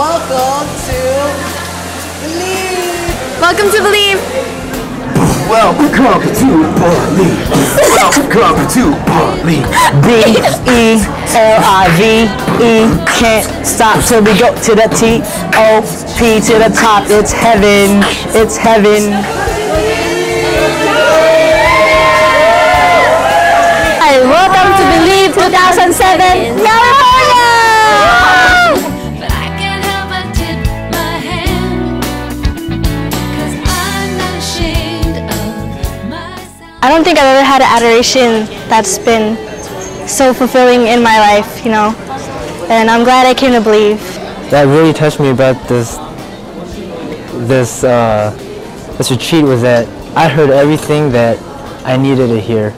Welcome to Believe. Welcome to Believe. Welcome to Believe. Welcome to Believe. B E L I V E can't stop till we go to the T O P to the top. It's heaven. It's heaven. Hi, welcome to Believe 2007 California. I don't think I've ever had an adoration that's been so fulfilling in my life, you know. And I'm glad I came to believe. That really touched me about this this uh, this retreat was that I heard everything that I needed to hear.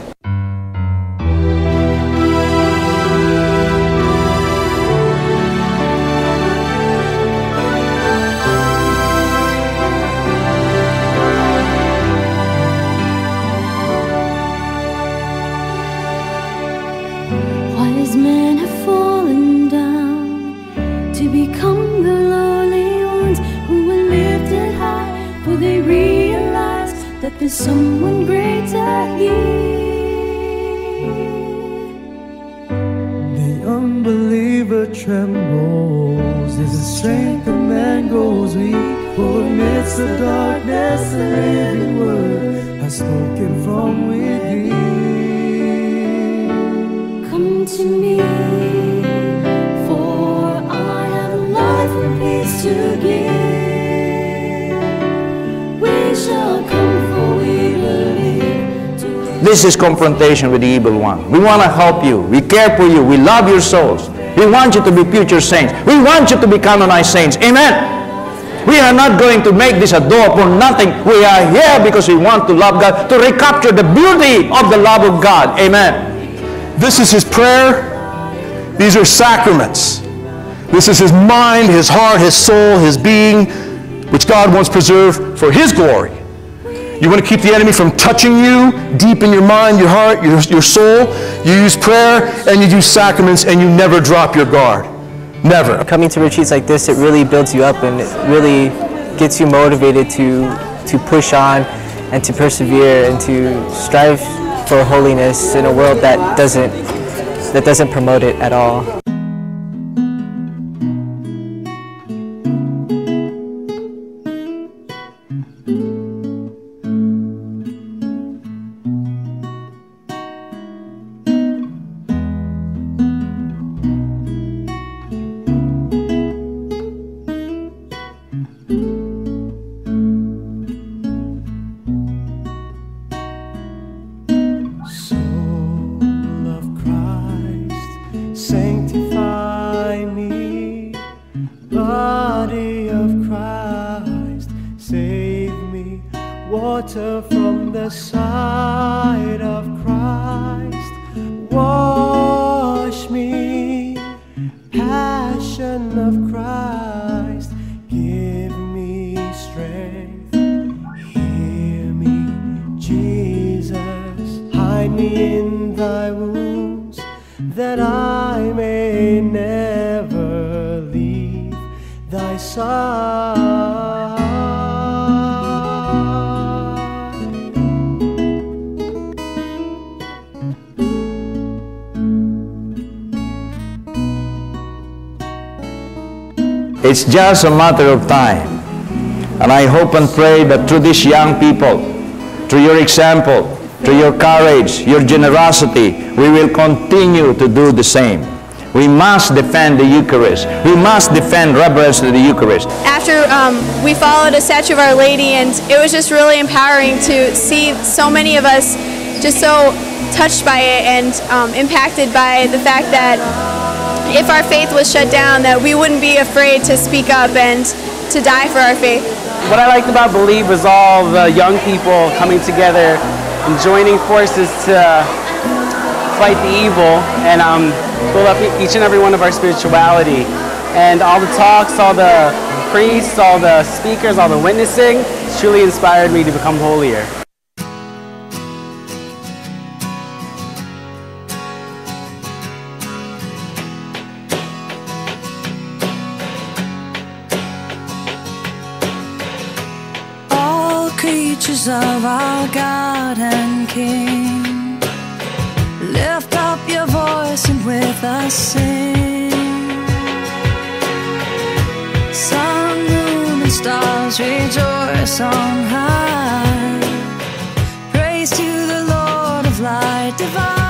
There's someone greater here. The unbeliever trembles as the strength of man grows weak. For amidst the darkness, the living word has spoken from within. Come to me, for I have life and peace to give. This is confrontation with the evil one. We want to help you. We care for you. We love your souls. We want you to be future saints. We want you to be canonized saints. Amen. We are not going to make this a door for nothing. We are here because we want to love God, to recapture the beauty of the love of God. Amen. This is his prayer. These are sacraments. This is his mind, his heart, his soul, his being, which God wants preserved for his glory. You want to keep the enemy from touching you deep in your mind, your heart, your, your soul. You use prayer and you use sacraments and you never drop your guard. Never. Coming to retreats like this, it really builds you up and it really gets you motivated to to push on and to persevere and to strive for holiness in a world that doesn't that doesn't promote it at all. Water from the side of Christ, wash me. Passion of Christ, give me strength. Hear me, Jesus. Hide me in thy wounds that I may never leave thy side. It's just a matter of time. And I hope and pray that through these young people, through your example, through your courage, your generosity, we will continue to do the same. We must defend the Eucharist. We must defend reverence to the Eucharist. After um, we followed a statue of Our Lady, and it was just really empowering to see so many of us just so touched by it and um, impacted by the fact that if our faith was shut down, that we wouldn't be afraid to speak up and to die for our faith. What I liked about Believe was all the young people coming together and joining forces to fight the evil and um, build up each and every one of our spirituality. And all the talks, all the priests, all the speakers, all the witnessing truly inspired me to become holier. Precious of our God and King. Lift up your voice and with us sing. Sun, moon, and stars rejoice on high. Praise to the Lord of light divine.